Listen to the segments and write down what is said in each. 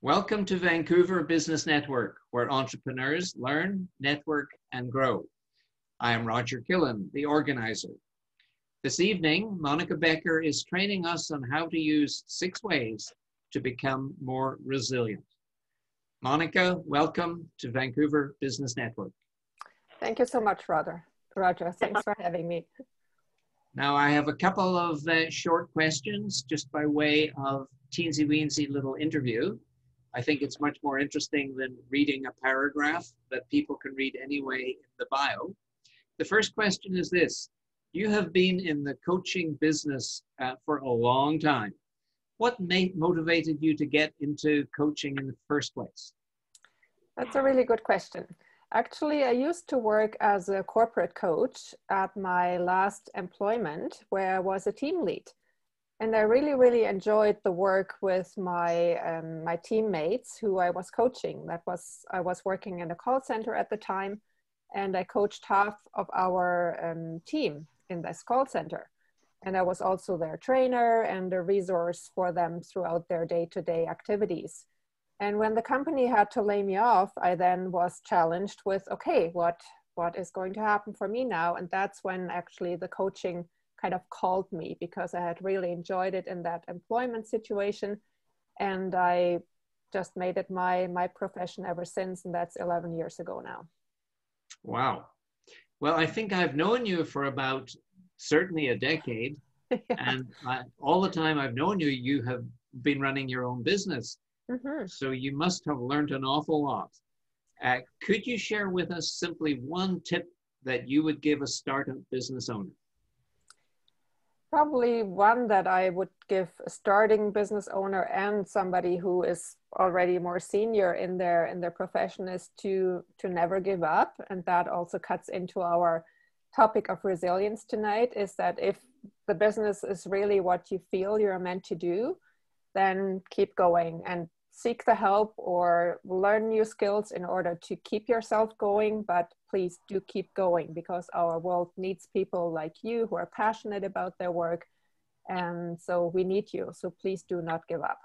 Welcome to Vancouver Business Network, where entrepreneurs learn, network, and grow. I am Roger Killen, the organizer. This evening, Monika Becker is training us on how to use six ways to become more resilient. Monika, welcome to Vancouver Business Network. Thank you so much, Roger. Roger, thanks for having me. Now, I have a couple of uh, short questions just by way of teensy weensy little interview. I think it's much more interesting than reading a paragraph that people can read anyway in the bio. The first question is this You have been in the coaching business uh, for a long time. What motivated you to get into coaching in the first place? That's a really good question. Actually, I used to work as a corporate coach at my last employment where I was a team lead and I really, really enjoyed the work with my um, my teammates who I was coaching. That was I was working in a call center at the time, and I coached half of our um, team in this call center. And I was also their trainer and a resource for them throughout their day-to-day activities. And when the company had to lay me off, I then was challenged with, okay, what what is going to happen for me now? And that's when actually the coaching kind of called me because I had really enjoyed it in that employment situation. And I just made it my my profession ever since, and that's 11 years ago now. Wow. Well, I think I've known you for about certainly a decade. yeah. And I, all the time I've known you, you have been running your own business. Mm-hmm. So you must have learned an awful lot. Uh, could you share with us simply one tip that you would give a startup business owner? Probably one that I would give a starting business owner and somebody who is already more senior in their in their profession is to to never give up, and that also cuts into our topic of resilience tonight. Is that if the business is really what you feel you're meant to do, then keep going and seek the help or learn new skills in order to keep yourself going but please do keep going because our world needs people like you who are passionate about their work. And so we need you. So please do not give up.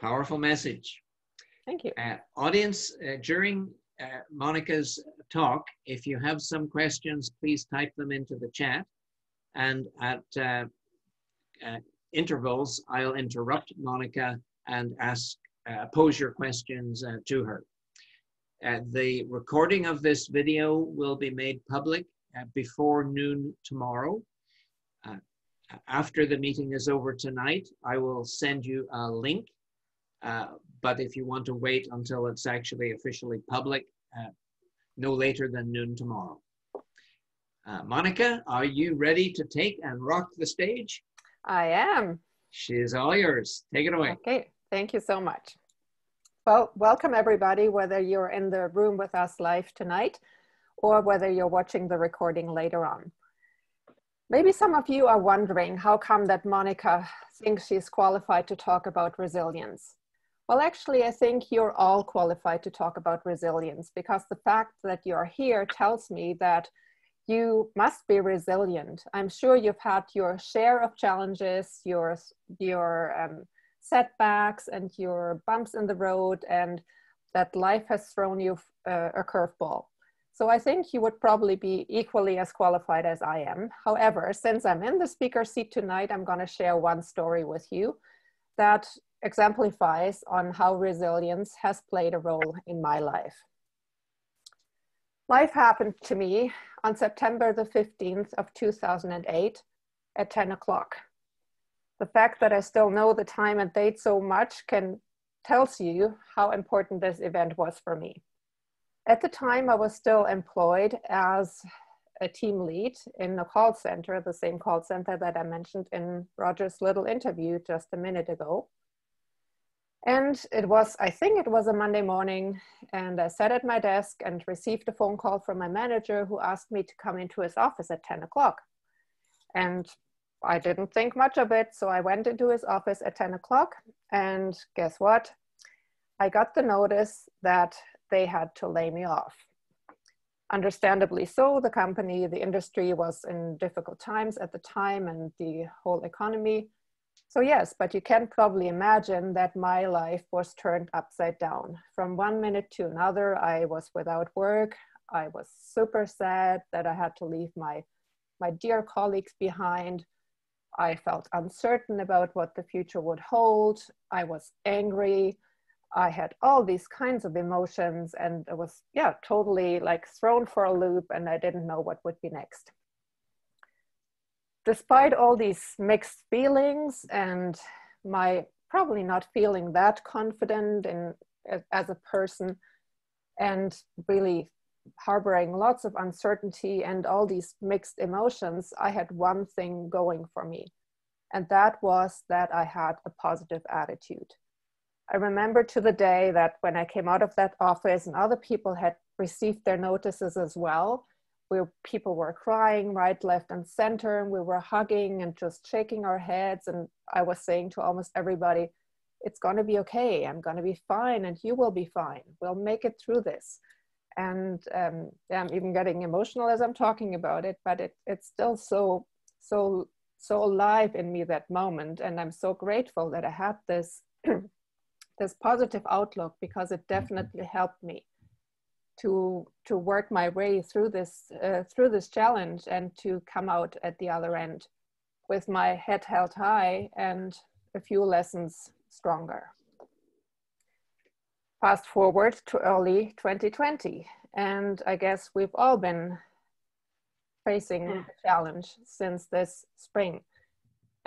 Powerful message. Thank you. Uh, audience uh, during uh, monika's talk if you have some questions please type them into the chat. And at uh, uh, intervals i'll interrupt monika and ask, uh, pose your questions uh, to her. Uh, the recording of this video will be made public uh, before noon tomorrow. Uh, after the meeting is over tonight, I will send you a link. Uh, but if you want to wait until it's actually officially public, no later than noon tomorrow. Monika, are you ready to take and rock the stage? I am. She's all yours. Take it away. Okay. Thank you so much. Well, welcome everybody, whether you're in the room with us live tonight or whether you're watching the recording later on. Maybe some of you are wondering how come that Monika thinks she's qualified to talk about resilience. Well, actually, I think you're all qualified to talk about resilience because the fact that you're here tells me that you must be resilient. I'm sure you've had your share of challenges, your, your um, setbacks and your bumps in the road and that life has thrown you uh, a curveball. So I think you would probably be equally as qualified as I am. However, since I'm in the speaker seat tonight, I'm going to share one story with you that exemplifies on how resilience has played a role in my life. Life happened to me on September the 15th of 2008 at 10 o'clock the fact that I still know the time and date so much can tells you how important this event was for me. At the time, I was still employed as a team lead in the call center, the same call center that I mentioned in Roger's little interview just a minute ago. And it was, I think it was a Monday morning, and I sat at my desk and received a phone call from my manager who asked me to come into his office at 10 o'clock. And I didn't think much of it. So I went into his office at 10 o'clock. And guess what? I got the notice that they had to lay me off. Understandably so, the company, the industry was in difficult times at the time and the whole economy. So, yes, but you can probably imagine that my life was turned upside down. From one minute to another, I was without work. I was super sad that I had to leave my, my dear colleagues behind. I felt uncertain about what the future would hold. I was angry. I had all these kinds of emotions and I was, yeah, totally like thrown for a loop and I didn't know what would be next despite all these mixed feelings and my probably not feeling that confident in as a person and really harboring lots of uncertainty and all these mixed emotions i had one thing going for me and that was that i had a positive attitude i remember to the day that when i came out of that office and other people had received their notices as well where people were crying right, left, and center, and we were hugging and just shaking our heads. And I was saying to almost everybody, it's going to be okay. I'm going to be fine, and you will be fine. We'll make it through this. And um, yeah, I'm even getting emotional as I'm talking about it, but it, it's still so, so, so alive in me that moment. And I'm so grateful that I had this, this positive outlook because it mm-hmm. definitely helped me to to work my way through this uh, through this challenge and to come out at the other end with my head held high and a few lessons stronger. Fast forward to early 2020, and I guess we've all been facing mm. a challenge since this spring.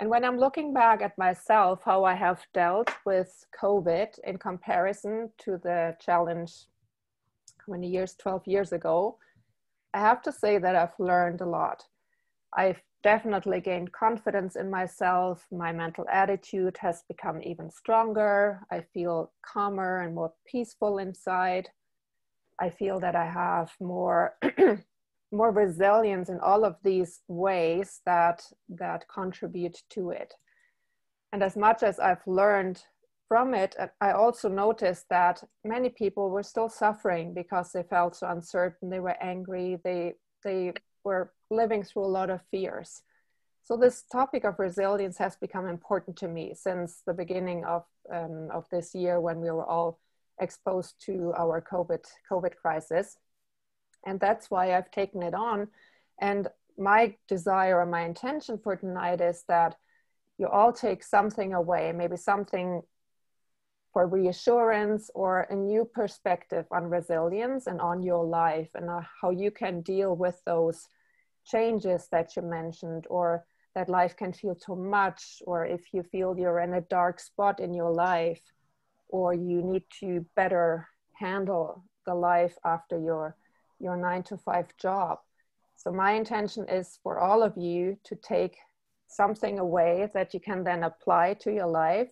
And when I'm looking back at myself, how I have dealt with COVID in comparison to the challenge many years, 12 years ago, I have to say that I've learned a lot. I've definitely gained confidence in myself. My mental attitude has become even stronger. I feel calmer and more peaceful inside. I feel that I have more more resilience in all of these ways that that contribute to it. And as much as I've learned from it, uh, I also noticed that many people were still suffering because they felt so uncertain. They were angry. They they were living through a lot of fears. So this topic of resilience has become important to me since the beginning of um, of this year when we were all exposed to our COVID COVID crisis, and that's why I've taken it on. And my desire or my intention for tonight is that you all take something away, maybe something for reassurance or a new perspective on resilience and on your life and how you can deal with those changes that you mentioned or that life can feel too much or if you feel you're in a dark spot in your life or you need to better handle the life after your your 9 to 5 job so my intention is for all of you to take something away that you can then apply to your life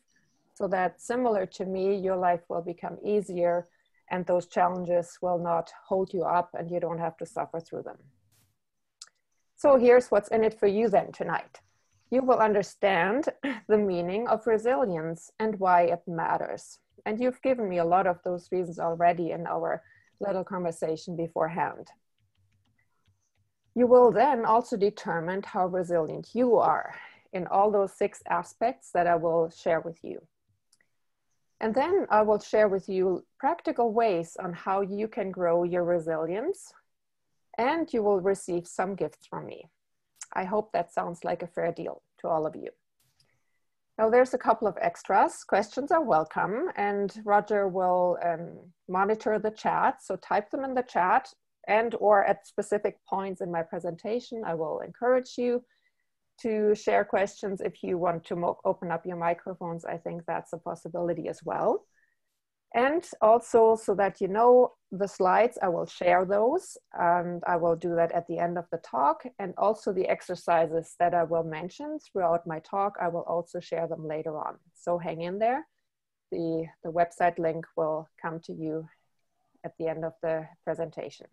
so that similar to me, your life will become easier and those challenges will not hold you up and you don't have to suffer through them. So here's what's in it for you then tonight. You will understand the meaning of resilience and why it matters. And you've given me a lot of those reasons already in our little conversation beforehand. You will then also determine how resilient you are in all those six aspects that I will share with you. And then I will share with you practical ways on how you can grow your resilience and you will receive some gifts from me. I hope that sounds like a fair deal to all of you. Now there's a couple of extras. Questions are welcome and Roger will um, monitor the chat. So type them in the chat and or at specific points in my presentation, I will encourage you to share questions if you want to open up your microphones. I think that's a possibility as well. And also so that you know the slides, I will share those and I will do that at the end of the talk and also the exercises that I will mention throughout my talk, I will also share them later on. So hang in there. The, the website link will come to you at the end of the presentation.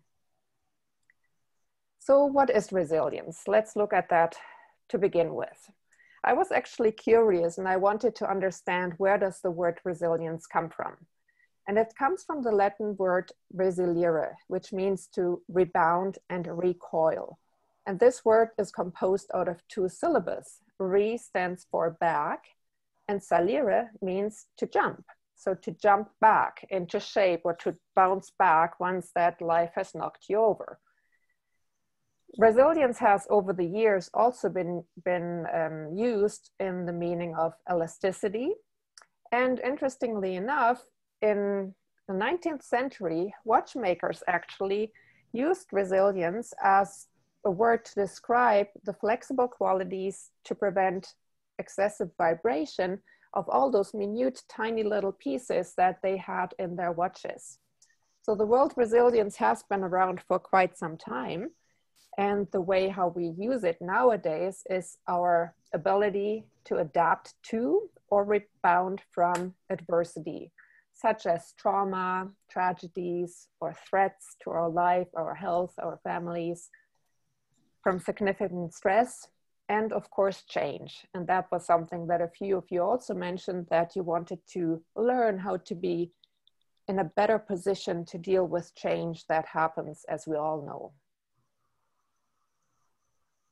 So what is resilience? Let's look at that to begin with. I was actually curious and I wanted to understand where does the word resilience come from? And it comes from the Latin word resilire, which means to rebound and recoil. And this word is composed out of two syllables. Re stands for back And salire means to jump. So to jump back into shape or to bounce back once that life has knocked you over. Resilience has over the years also been, been um, used in the meaning of elasticity. And interestingly enough, in the 19th century, watchmakers actually used resilience as a word to describe the flexible qualities to prevent excessive vibration of all those minute, tiny little pieces that they had in their watches. So the word resilience has been around for quite some time. And the way how we use it nowadays is our ability to adapt to or rebound from adversity, such as trauma, tragedies, or threats to our life, our health, our families, from significant stress, and of course change. And that was something that a few of you also mentioned that you wanted to learn how to be in a better position to deal with change that happens as we all know.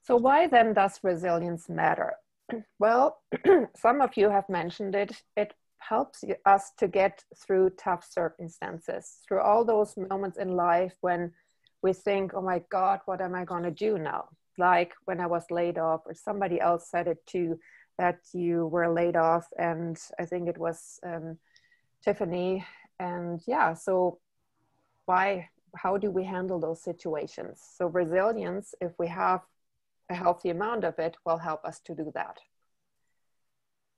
So why then does resilience matter? Well some of you have mentioned it. It helps us to get through tough circumstances through all those moments in life when we think oh my god what am i going to do now like when I was laid off, or somebody else said it too, that you were laid off, and I think it was um, Tiffany. And yeah, so why? How do we handle those situations? So resilience, if we have a healthy amount of it, will help us to do that.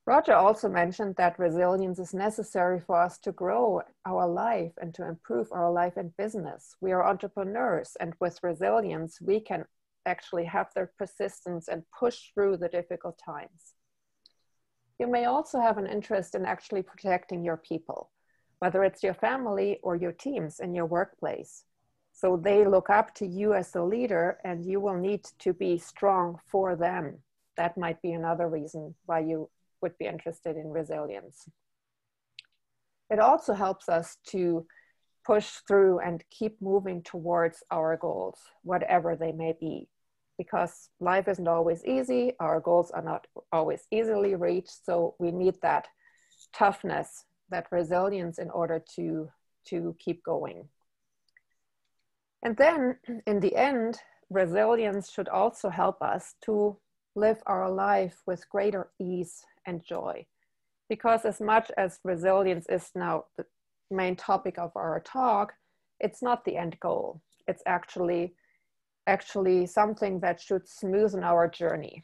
Roger also mentioned that resilience is necessary for us to grow our life and to improve our life and business. We are entrepreneurs, and with resilience, we can actually have their persistence and push through the difficult times. You may also have an interest in actually protecting your people, whether it's your family or your teams in your workplace. So they look up to you as a leader and you will need to be strong for them. That might be another reason why you would be interested in resilience. It also helps us to push through and keep moving towards our goals, whatever they may be because life isn't always easy. Our goals are not always easily reached. So we need that toughness, that resilience in order to, to keep going. And then in the end, resilience should also help us to live our life with greater ease and joy. Because as much as resilience is now the main topic of our talk, it's not the end goal. It's actually actually something that should smoothen our journey.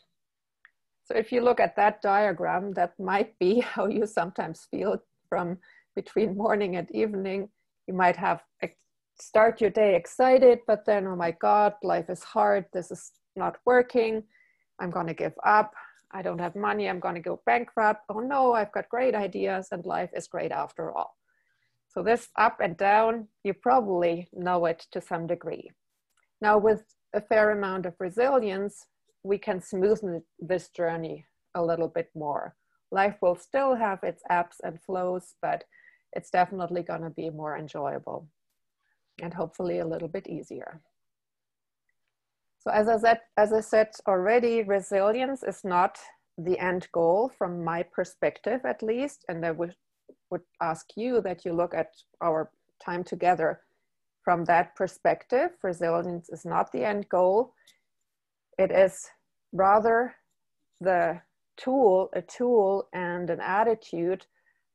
So if you look at that diagram, that might be how you sometimes feel from between morning and evening. You might have start your day excited, but then, oh my God, life is hard. This is not working. I'm going to give up. I don't have money. I'm going to go bankrupt. Oh no, I've got great ideas and life is great after all. So this up and down, you probably know it to some degree. Now, with a fair amount of resilience, we can smoothen this journey a little bit more. Life will still have its ebbs and flows, but it's definitely going to be more enjoyable and hopefully a little bit easier. So as I said, as I said already, resilience is not the end goal from my perspective, at least. And I would, would ask you that you look at our time together from that perspective, resilience is not the end goal. It is rather the tool, a tool and an attitude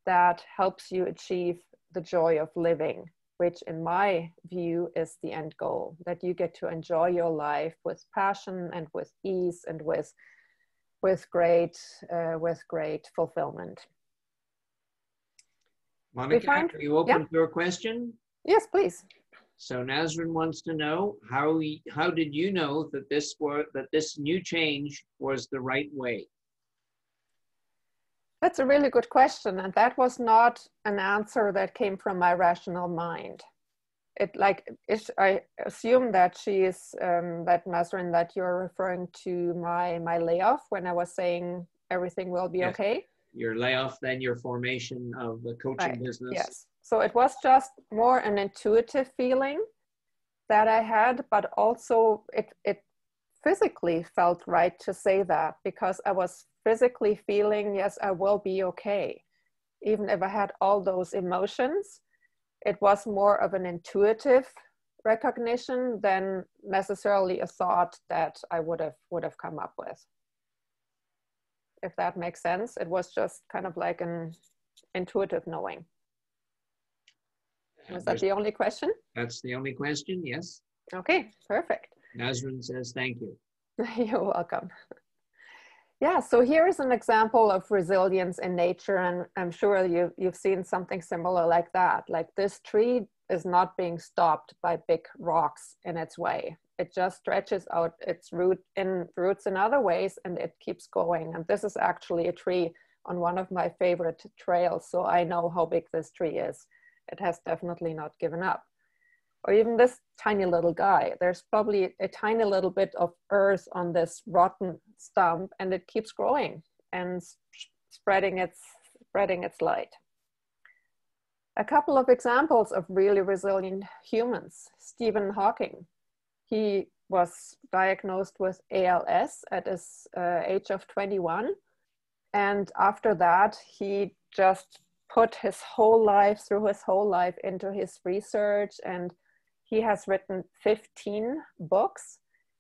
that helps you achieve the joy of living, which in my view is the end goal, that you get to enjoy your life with passion and with ease and with, with great, uh, with great fulfillment. Monika, find, are you open yeah. to a question? Yes, please. So Nazrin wants to know how how did you know that this were that this new change was the right way? That's a really good question, and that was not an answer that came from my rational mind. It like I assume that she is um, that Nazrin that you're referring to my my layoff when I was saying everything will be yes. okay. Your layoff, then your formation of the coaching right. business. Yes. So it was just more an intuitive feeling that I had, but also it, it physically felt right to say that because I was physically feeling, yes, I will be okay. Even if I had all those emotions, it was more of an intuitive recognition than necessarily a thought that I would have would have come up with. If that makes sense, it was just kind of like an intuitive knowing. Was that the only question? That's the only question, yes. Okay, perfect. Nazrin says thank you. You're welcome. Yeah, so here's an example of resilience in nature, and I'm sure you, you've seen something similar like that. Like this tree is not being stopped by big rocks in its way. It just stretches out its root in roots in other ways, and it keeps going. And this is actually a tree on one of my favorite trails, so I know how big this tree is. It has definitely not given up or even this tiny little guy. There's probably a tiny little bit of earth on this rotten stump and it keeps growing and spreading its, spreading its light. A couple of examples of really resilient humans. Stephen Hawking, he was diagnosed with ALS at his uh, age of 21. And after that, he just put his whole life, through his whole life, into his research and he has written 15 books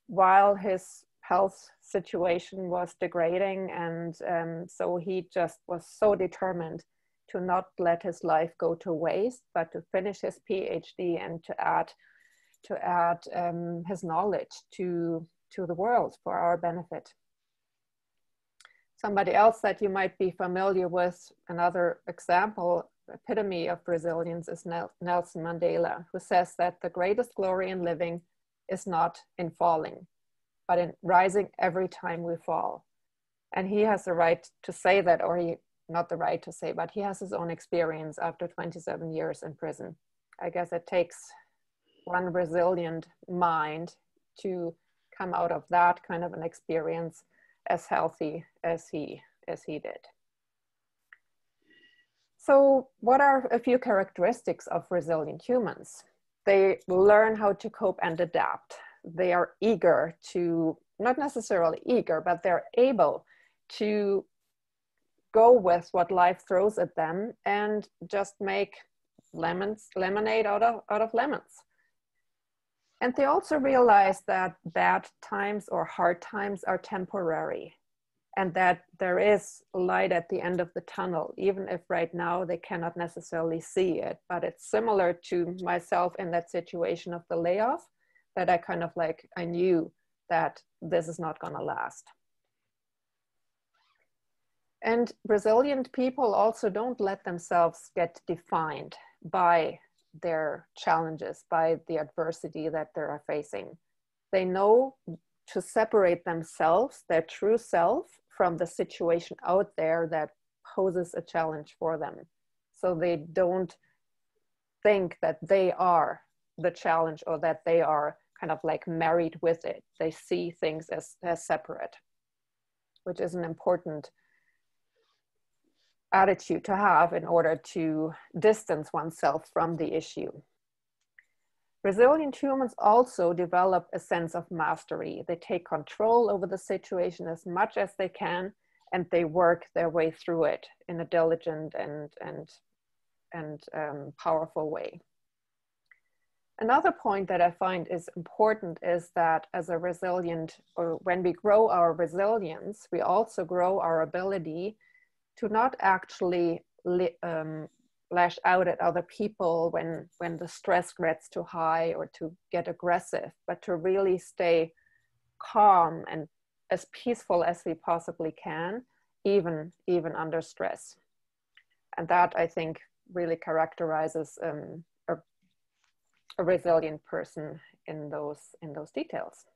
while his health situation was degrading. And um, so he just was so determined to not let his life go to waste, but to finish his PhD and to add, to add um, his knowledge to, to the world for our benefit. Somebody else that you might be familiar with, another example epitome of resilience is Nelson Mandela, who says that the greatest glory in living is not in falling, but in rising every time we fall. And he has the right to say that, or he, not the right to say, but he has his own experience after 27 years in prison. I guess it takes one resilient mind to come out of that kind of an experience as healthy as he as he did. So, what are a few characteristics of resilient humans? They learn how to cope and adapt. They are eager to, not necessarily eager, but they're able to go with what life throws at them and just make lemons, lemonade out of, out of lemons. And they also realize that bad times or hard times are temporary and that there is light at the end of the tunnel, even if right now they cannot necessarily see it. But it's similar to myself in that situation of the layoff, that I kind of like, I knew that this is not going to last. And resilient people also don't let themselves get defined by their challenges, by the adversity that they're facing. They know to separate themselves, their true self, from the situation out there that poses a challenge for them. So they don't think that they are the challenge or that they are kind of like married with it. They see things as, as separate, which is an important attitude to have in order to distance oneself from the issue. Resilient humans also develop a sense of mastery. They take control over the situation as much as they can and they work their way through it in a diligent and, and, and um, powerful way. Another point that I find is important is that as a resilient, or when we grow our resilience, we also grow our ability to not actually um, lash out at other people when when the stress gets too high or to get aggressive but to really stay calm and as peaceful as we possibly can even even under stress. And that i think really characterizes um, a, a resilient person in those in those details.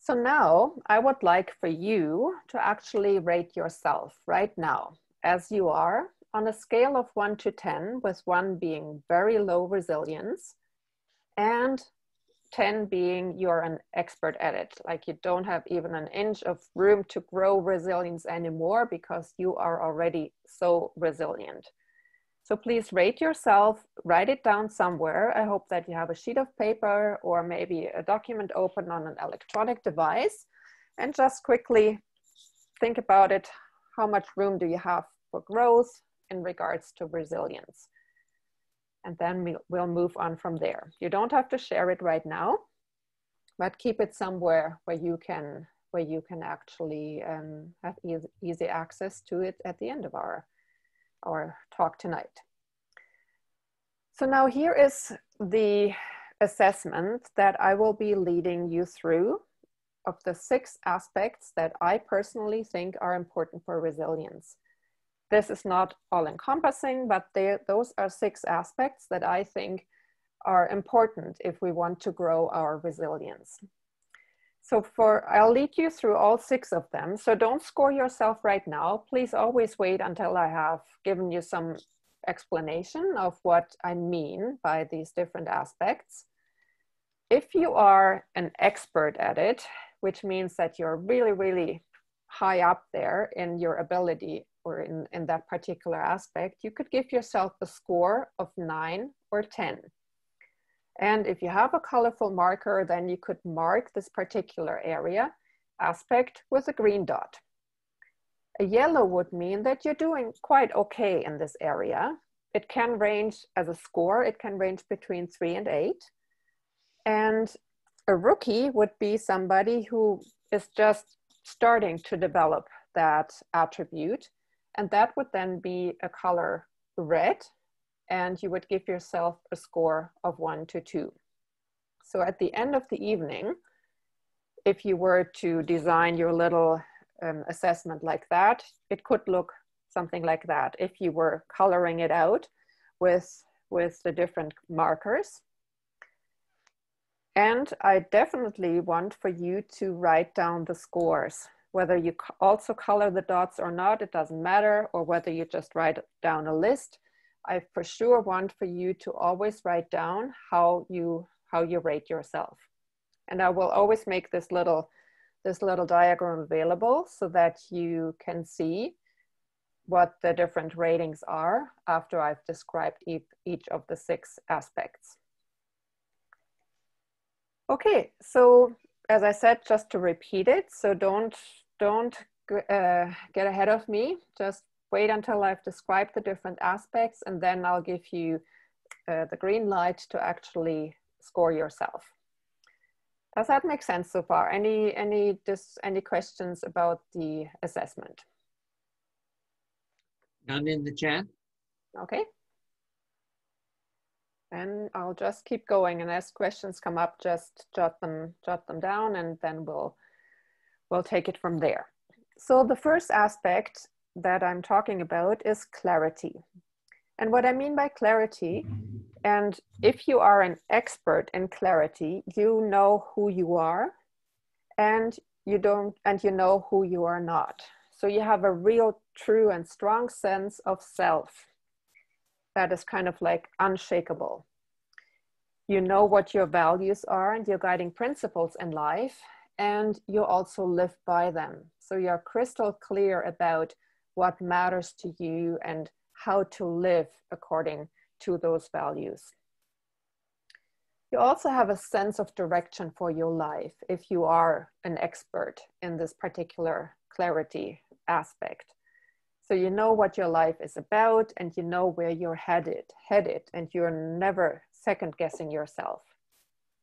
So now i would like for you to actually rate yourself right now as you are on a scale of one to 10, with one being very low resilience and 10 being you're an expert at it. Like you don't have even an inch of room to grow resilience anymore because you are already so resilient. So please rate yourself, write it down somewhere. I hope that you have a sheet of paper or maybe a document open on an electronic device and just quickly think about it. How much room do you have for growth in regards to resilience? And then we'll, we'll move on from there. You don't have to share it right now, but keep it somewhere where you can where you can actually um, have easy access to it at the end of our, our talk tonight. So now here is the assessment that I will be leading you through of the six aspects that I personally think are important for resilience. This is not all encompassing, but those are six aspects that I think are important if we want to grow our resilience. So for, I'll lead you through all six of them. So don't score yourself right now. Please always wait until I have given you some explanation of what I mean by these different aspects. If you are an expert at it, which means that you're really, really high up there in your ability or in, in that particular aspect, you could give yourself a score of nine or 10. And if you have a colorful marker, then you could mark this particular area aspect with a green dot. A yellow would mean that you're doing quite okay in this area. It can range as a score, it can range between three and eight. And a rookie would be somebody who is just starting to develop that attribute. And that would then be a color red and you would give yourself a score of one to two. So at the end of the evening, if you were to design your little um, assessment like that, it could look something like that if you were coloring it out with, with the different markers. And I definitely want for you to write down the scores. Whether you also color the dots or not, it doesn't matter, or whether you just write down a list I for sure want for you to always write down how you how you rate yourself. And I will always make this little this little diagram available so that you can see what the different ratings are after I've described each, each of the six aspects. Okay, so as I said, just to repeat it, so don't, don't uh, get ahead of me, just wait until I've described the different aspects and then I'll give you uh, the green light to actually score yourself. Does that make sense so far? Any, any, just any questions about the assessment? None in the chat. Okay. And I'll just keep going and as questions come up, just jot them, jot them down and then we'll, we'll take it from there. So the first aspect that I'm talking about is clarity. And what I mean by clarity, and if you are an expert in clarity, you know who you are and you don't and you know who you are not. So you have a real true and strong sense of self that is kind of like unshakable. You know what your values are and your guiding principles in life, and you also live by them. So you're crystal clear about what matters to you and how to live according to those values. You also have a sense of direction for your life if you are an expert in this particular clarity aspect. So you know what your life is about and you know where you're headed, headed and you're never second guessing yourself.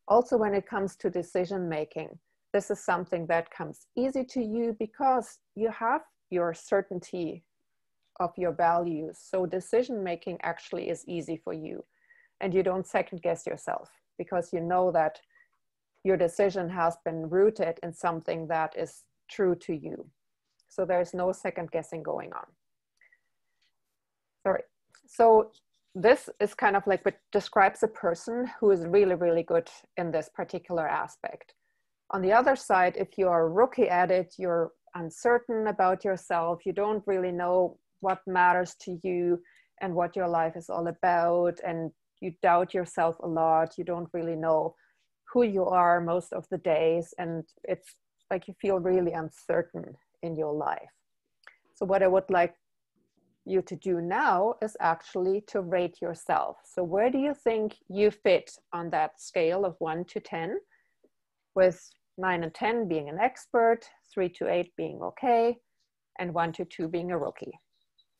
Also when it comes to decision making, this is something that comes easy to you because you have your certainty of your values. So decision making actually is easy for you and you don't second guess yourself because you know that your decision has been rooted in something that is true to you. So there's no second guessing going on. Sorry. So this is kind of like what describes a person who is really, really good in this particular aspect. On the other side, if you're a rookie at it, you're uncertain about yourself, you don't really know what matters to you and what your life is all about, and you doubt yourself a lot, you don't really know who you are most of the days, and it's like you feel really uncertain in your life. So, what I would like you to do now is actually to rate yourself. So, where do you think you fit on that scale of one to 10, with nine and 10 being an expert, three to eight being okay, and one to two being a rookie.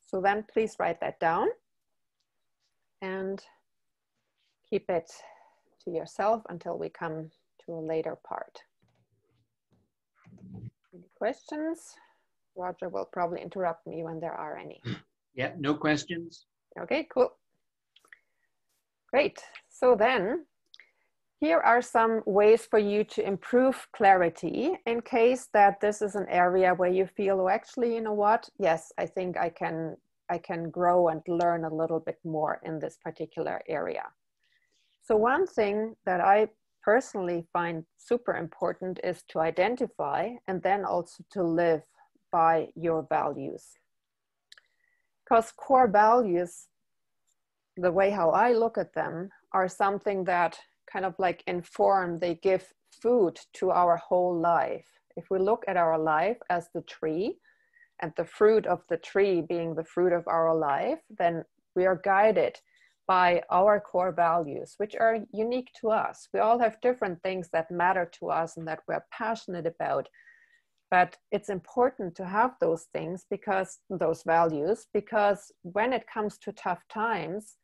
So then please write that down and keep it to yourself until we come to a later part. Questions? Roger will probably interrupt me when there are any. Yeah, no questions. Okay, cool. Great. So then, here are some ways for you to improve clarity in case that this is an area where you feel, oh, actually, you know what? Yes, I think I can I can grow and learn a little bit more in this particular area. So one thing that I personally find super important is to identify and then also to live by your values. Because core values, the way how I look at them, are something that kind of like inform, they give food to our whole life. If we look at our life as the tree, and the fruit of the tree being the fruit of our life, then we are guided by our core values, which are unique to us. We all have different things that matter to us and that we're passionate about. But it's important to have those things because those values, because when it comes to tough times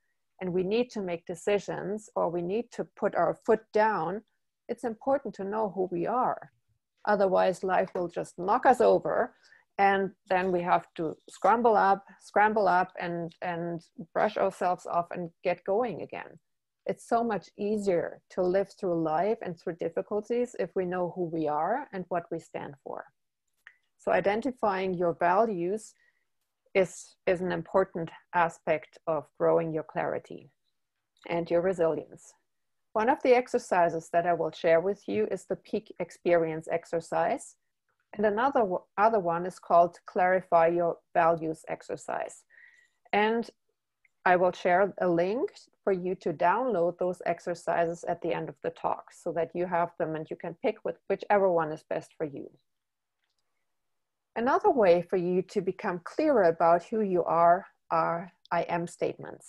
and we need to make decisions or we need to put our foot down, it's important to know who we are. Otherwise, life will just knock us over and then we have to scramble up scramble up and and brush ourselves off and get going again. It's so much easier to live through life and through difficulties if we know who we are and what we stand for. So identifying your values is is an important aspect of growing your clarity and your resilience. One of the exercises that i will share with you is the peak experience exercise and another other one is called Clarify Your Values exercise. And I will share a link for you to download those exercises at the end of the talk so that you have them and you can pick with whichever one is best for you. Another way for you to become clearer about who you are are I am statements.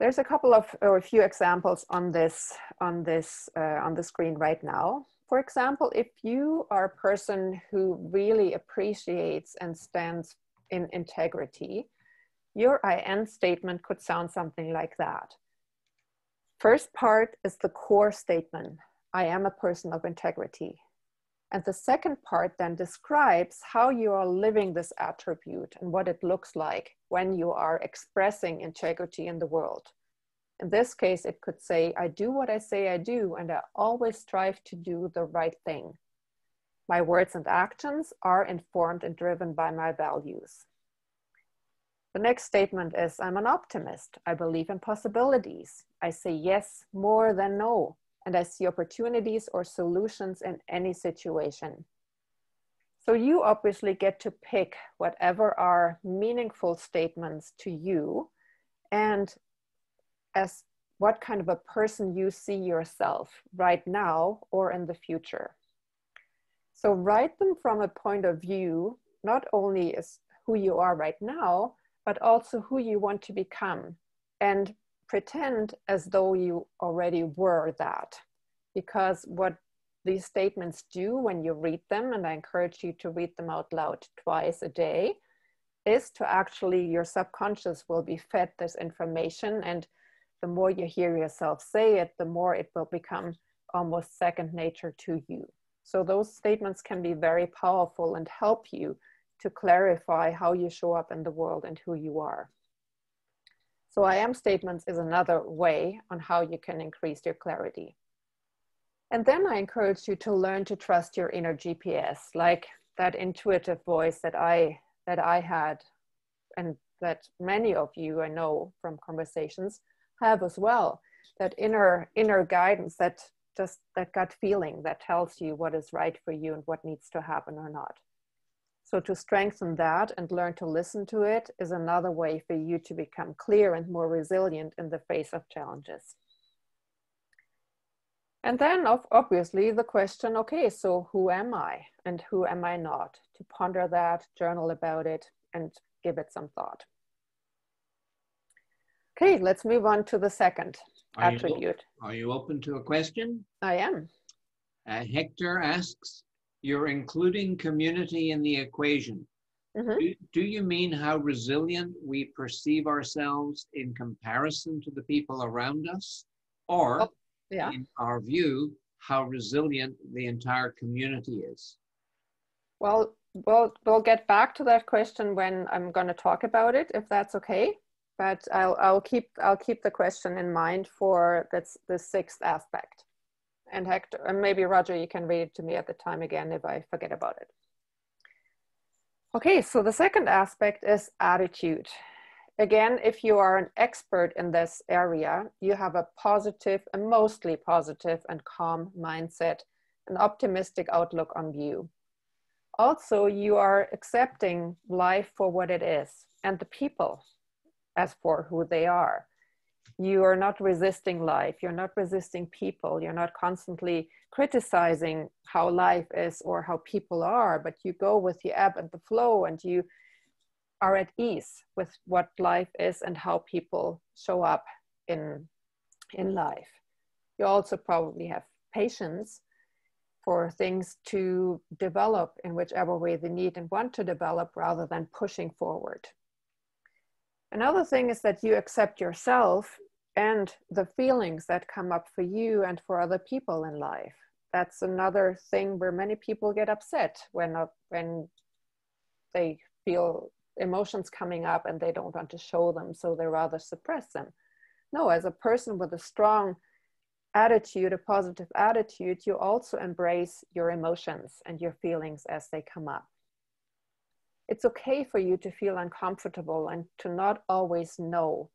There's a couple of or a few examples on this on this uh, on the screen right now. For example, if you are a person who really appreciates and stands in integrity, your I am statement could sound something like that. First part is the core statement I am a person of integrity. And the second part then describes how you are living this attribute and what it looks like when you are expressing integrity in the world. In this case, it could say, I do what I say I do, and I always strive to do the right thing. My words and actions are informed and driven by my values. The next statement is I'm an optimist. I believe in possibilities. I say yes more than no, and I see opportunities or solutions in any situation. So you obviously get to pick whatever are meaningful statements to you and as what kind of a person you see yourself right now or in the future. So write them from a point of view, not only as who you are right now, but also who you want to become. And pretend as though you already were that. Because what these statements do when you read them, and I encourage you to read them out loud twice a day, is to actually, your subconscious will be fed this information and the more you hear yourself say it, the more it will become almost second nature to you. So those statements can be very powerful and help you to clarify how you show up in the world and who you are. So I am statements is another way on how you can increase your clarity. And then I encourage you to learn to trust your inner GPS, like that intuitive voice that I that I had and that many of you I know from conversations have as well that inner inner guidance that just that gut feeling that tells you what is right for you and what needs to happen or not. So to strengthen that and learn to listen to it is another way for you to become clear and more resilient in the face of challenges. And then obviously the question okay so who am i and who am i not? To ponder that journal about it and give it some thought Okay, let's move on to the second are attribute. You, are you open to a question? I am. Uh, Hector asks, you're including community in the equation. Mhm. Do, do you mean how resilient we perceive ourselves in comparison to the people around us? Or, Oh, Yeah. in our view, how resilient the entire community is? Well, we'll we'll get back to that question when I'm going to talk about it, if that's okay. But I'll I'll keep I'll keep the question in mind for that's the sixth aspect. And Hector, and maybe Roger, you can read it to me at the time again if I forget about it. Okay, so the second aspect is attitude. Again, if you are an expert in this area, you have a positive, a mostly positive and calm mindset, an optimistic outlook on view also you are accepting life for what it is and the people as for who they are. You are not resisting life. You're not resisting people. You're not constantly criticizing how life is or how people are but you go with the ebb and the flow and you are at ease with what life is and how people show up in in life. You also probably have patience for things to develop in whichever way they need and want to develop rather than pushing forward. Another thing is that you accept yourself and the feelings that come up for you and for other people in life. That's another thing where many people get upset when, uh, when they feel emotions coming up and they don't want to show them, so they rather suppress them. No, as a person with a strong attitude, a positive attitude, you also embrace your emotions and your feelings as they come up. It's okay for you to feel uncomfortable and to not always know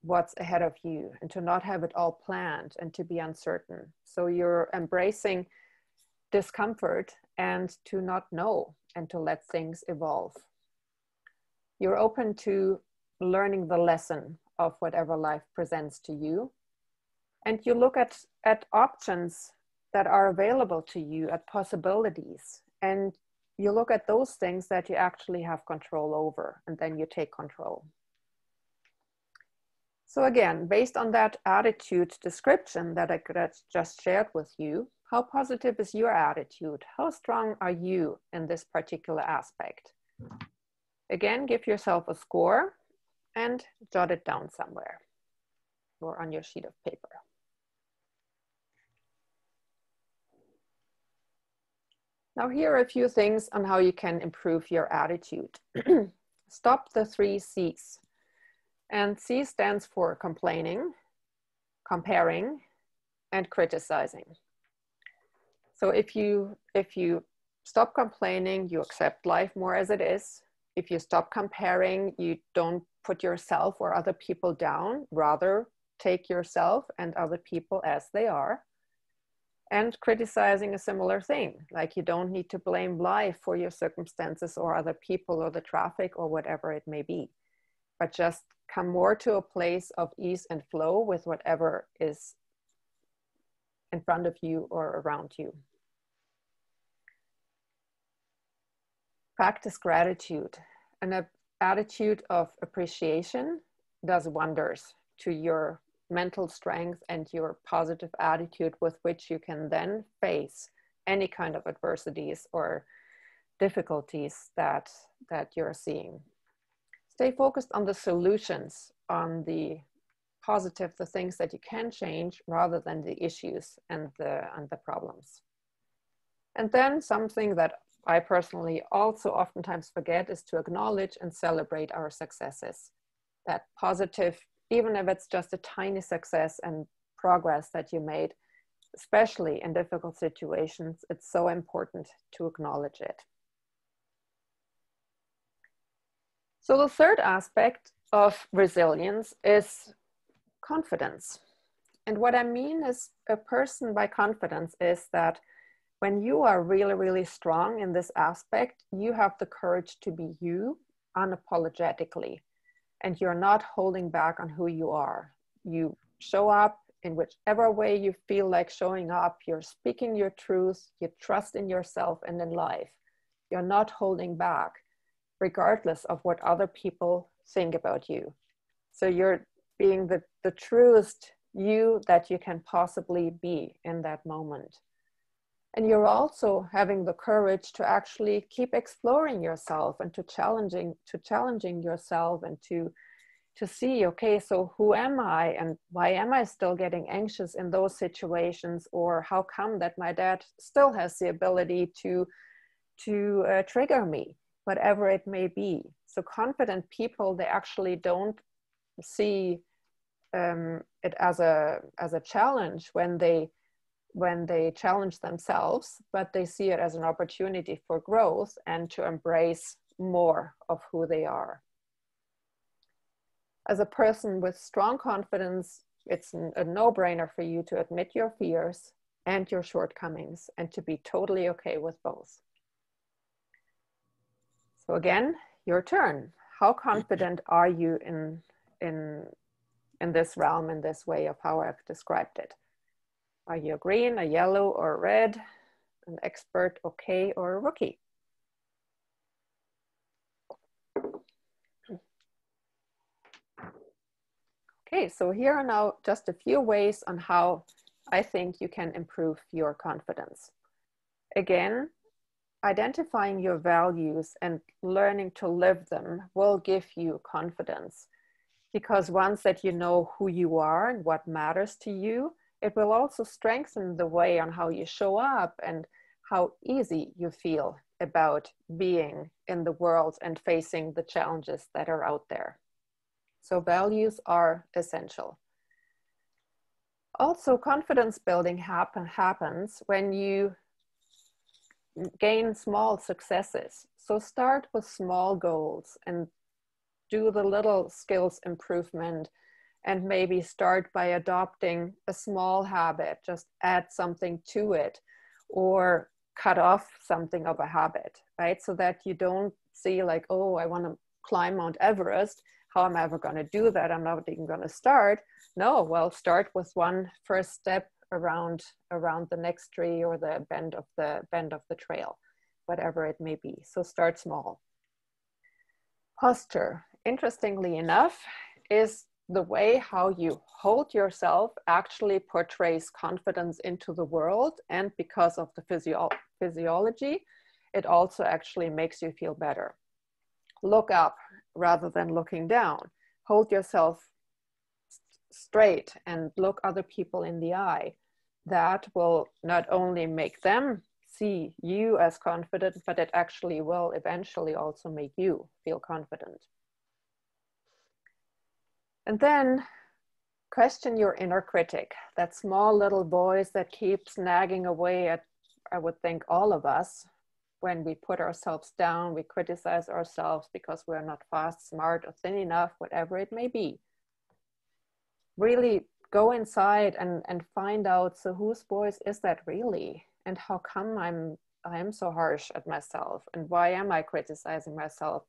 what's ahead of you and to not have it all planned and to be uncertain. So you're embracing discomfort and to not know and to let things evolve. You're open to learning the lesson of whatever life presents to you and you look at at options that are available to you at possibilities and you look at those things that you actually have control over and then you take control. So again based on that attitude description that i just shared with you how positive is your attitude? How strong are you in this particular aspect? Again give yourself a score and jot it down somewhere or on your sheet of paper Now, here are a few things on how you can improve your attitude. Stop the three C's. And C stands for complaining, comparing, and criticizing. So if you if you stop complaining, you accept life more as it is. If you stop comparing, you don't put yourself or other people down, rather take yourself and other people as they are and criticizing a similar thing. Like you don't need to blame life for your circumstances or other people or the traffic or whatever it may be, but just come more to a place of ease and flow with whatever is in front of you or around you. Practice gratitude. And an attitude of appreciation does wonders to your mental strength and your positive attitude with which you can then face any kind of adversities or difficulties that that you're seeing. Stay focused on the solutions on the positive the things that you can change rather than the issues and the and the problems. And then something that i personally also oftentimes forget is to acknowledge and celebrate our successes. That positive even if it's just a tiny success and progress that you made, especially in difficult situations, it's so important to acknowledge it. So, the third aspect of resilience is confidence. And what I mean is a person by confidence is that when you are really, really strong in this aspect, you have the courage to be you unapologetically and you're not holding back on who you are. You show up in whichever way you feel like showing up. You're speaking your truth. You trust in yourself and in life. You're not holding back, regardless of what other people think about you. So you're being the, the truest you that you can possibly be in that moment. And you're also having the courage to actually keep exploring yourself and to challenging to challenging yourself and to to see okay so who am i and why am i still getting anxious in those situations? Or how come that my dad still has the ability to to uh, trigger me whatever it may be? So confident people they actually don't see um, it as a as a challenge when they when they challenge themselves but they see it as an opportunity for growth and to embrace more of who they are as a person with strong confidence, it's a no brainer for you to admit your fears and your shortcomings and to be totally okay with both. So, again, your turn. How confident are you in, in, in this realm, in this way of how I've described it? Are you a green, a yellow, or a red, an expert, okay, or a rookie? Okay, so here are now just a few ways on how I think you can improve your confidence. Again, identifying your values and learning to live them will give you confidence because once that you know who you are and what matters to you, it will also strengthen the way on how you show up and how easy you feel about being in the world and facing the challenges that are out there. So values are essential. Also, confidence building happen, happens when you gain small successes. So start with small goals and do the little skills improvement and maybe start by adopting a small habit, just add something to it or cut off something of a habit, right? So that you don't see like, oh, I want to climb Mount Everest how am I ever going to do that? I'm not even going to start. No, well, start with one first step around around the next tree or the bend of the bend of the trail, whatever it may be. So start small. Posture, interestingly enough, is the way how you hold yourself actually portrays confidence into the world and because of the physio- physiology it also actually makes you feel better look up rather than looking down. Hold yourself straight and look other people in the eye. That will not only make them see you as confident, but it actually will eventually also make you feel confident. And then question your inner critic, that small little voice that keeps nagging away at, I would think, all of us when we put ourselves down, we criticize ourselves because we're not fast, smart, or thin enough, whatever it may be. Really go inside and, and find out so whose voice is that really? And how come I'm I'm so harsh at myself? And why am I criticizing myself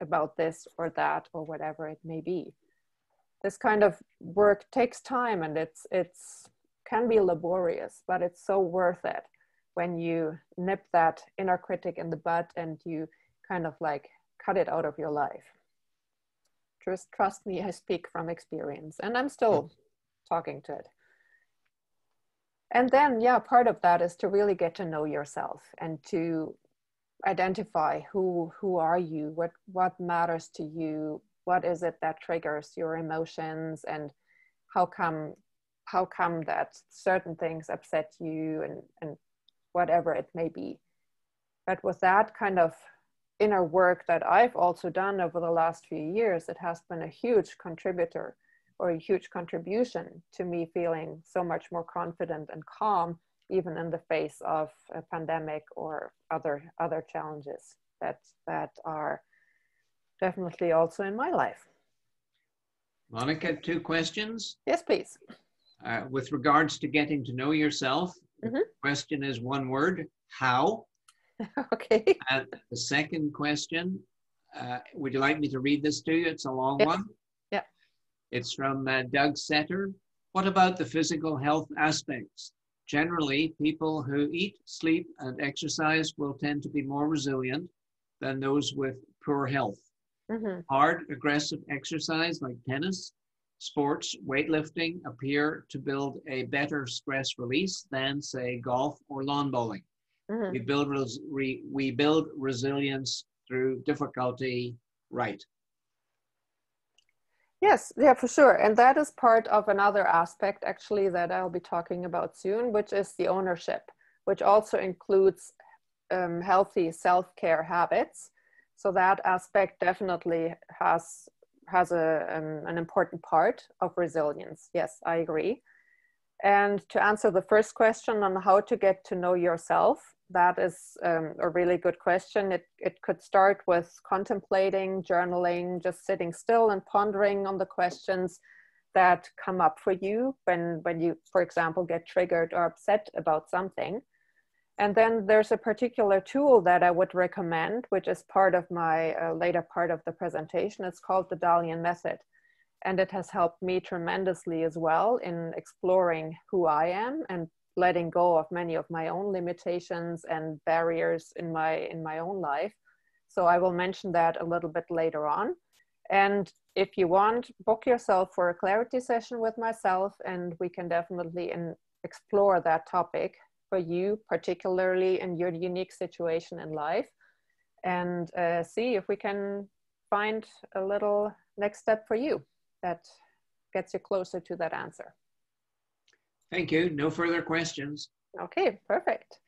about this or that or whatever it may be? This kind of work takes time and it's it's can be laborious, but it's so worth it when you nip that inner critic in the bud and you kind of like cut it out of your life. Just trust me, I speak from experience and I'm still talking to it. And then, yeah, part of that is to really get to know yourself and to identify who who are you, what what matters to you, what is it that triggers your emotions, and how come how come that certain things upset you, and and whatever it may be. But with that kind of inner work that I've also done over the last few years, it has been a huge contributor or a huge contribution to me feeling so much more confident and calm, even in the face of a pandemic or other other challenges that that are definitely also in my life. Monika, two questions. Yes, please. Uh, with regards to getting to know yourself, Mm-hmm. Question is one word, how? okay. And the second question, uh, would you like me to read this to you? It's a long yes. one. Yeah. It's from uh, Doug Setter. What about the physical health aspects? Generally, people who eat, sleep, and exercise will tend to be more resilient than those with poor health. Mm-hmm. Hard, aggressive exercise like tennis sports, weightlifting appear to build a better stress release than, say, golf or lawn bowling. Mm-hmm. We build res- re- we build resilience through difficulty. Right. Yes, yeah, for sure. And that is part of another aspect actually that I'll be talking about soon, which is the ownership, which also includes um, healthy self-care habits. So that aspect definitely has has a, um, an important part of resilience. Yes, I agree. And to answer the first question on how to get to know yourself, that is um, a really good question. It, it could start with contemplating, journaling, just sitting still and pondering on the questions that come up for you when, when you, for example, get triggered or upset about something. And then there's a particular tool that I would recommend, which is part of my uh, later part of the presentation. It's called the Dalian Method. And it has helped me tremendously as well in exploring who I am and letting go of many of my own limitations and barriers in my in my own life. So I will mention that a little bit later on. And if you want, book yourself for a clarity session with myself, and we can definitely in, explore that topic for you, particularly in your unique situation in life, and uh, see if we can find a little next step for you that gets you closer to that answer. Thank you. No further questions. Okay, perfect.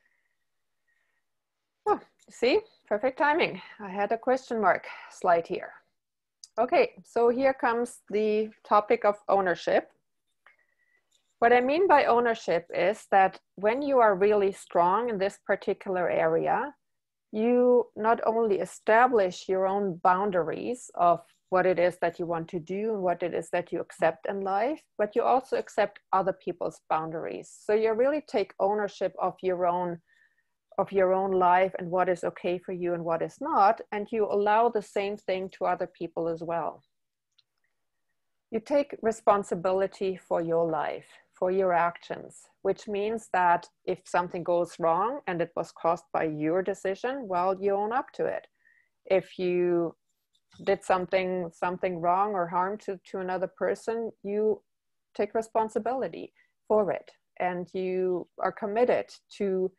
Oh, see, perfect timing. I had a question mark slide here. Okay, so here comes the topic of ownership. What I mean by ownership is that when you are really strong in this particular area, you not only establish your own boundaries of what it is that you want to do and what it is that you accept in life, but you also accept other people's boundaries. So you really take ownership of your own of your own life and what is okay for you and what is not, and you allow the same thing to other people as well. You take responsibility for your life for your actions, which means that if something goes wrong and it was caused by your decision, well, you own up to it. If you did something something wrong or harm to, to another person, you take responsibility for it and you are committed to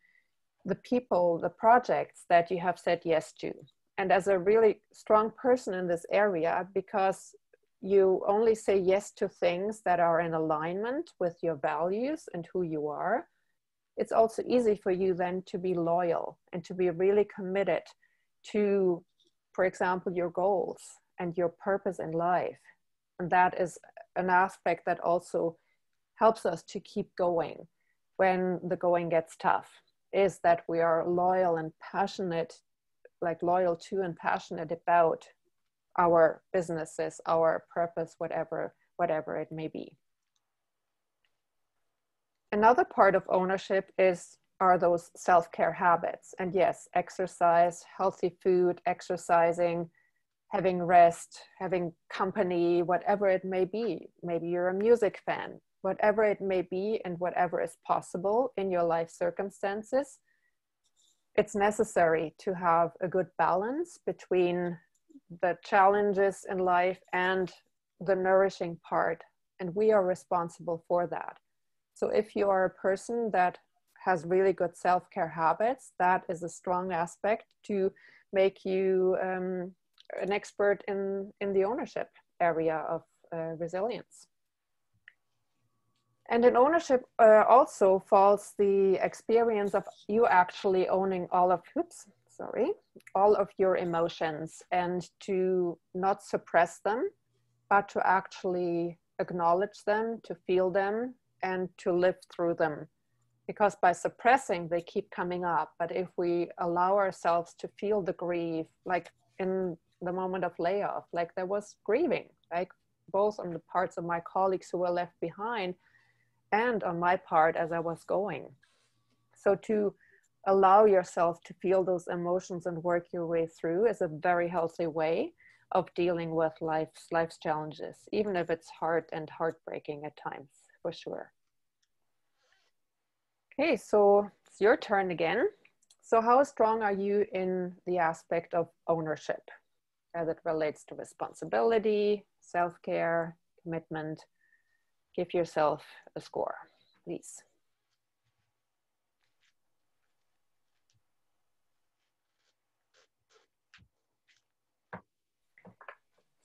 the people, the projects that you have said yes to. And as a really strong person in this area, because you only say yes to things that are in alignment with your values and who you are, it's also easy for you then to be loyal and to be really committed to, for example, your goals and your purpose in life. And that is an aspect that also helps us to keep going when the going gets tough is that we are loyal and passionate like loyal to and passionate about our businesses, our purpose, whatever, whatever it may be. Another part of ownership is are those self-care habits. And yes, exercise, healthy food, exercising, having rest, having company, whatever it may be. Maybe you're a music fan, whatever it may be, and whatever is possible in your life circumstances. It's necessary to have a good balance between the challenges in life and the nourishing part. And we are responsible for that. So if you are a person that has really good self care habits, that is a strong aspect to make you um, an expert in, in the ownership area of uh, resilience. And in ownership uh, also falls the experience of you actually owning all of, oops, sorry, all of your emotions and to not suppress them, but to actually acknowledge them, to feel them, and to live through them. Because by suppressing, they keep coming up. But if we allow ourselves to feel the grief, like in the moment of layoff, like there was grieving, like both on the parts of my colleagues who were left behind and on my part as I was going. So to allow yourself to feel those emotions and work your way through is a very healthy way of dealing with life's life's challenges, even if it's hard and heartbreaking at times, for sure. Okay, so it's your turn again. So how strong are you in the aspect of ownership as it relates to responsibility, self-care, commitment, give yourself a score, please.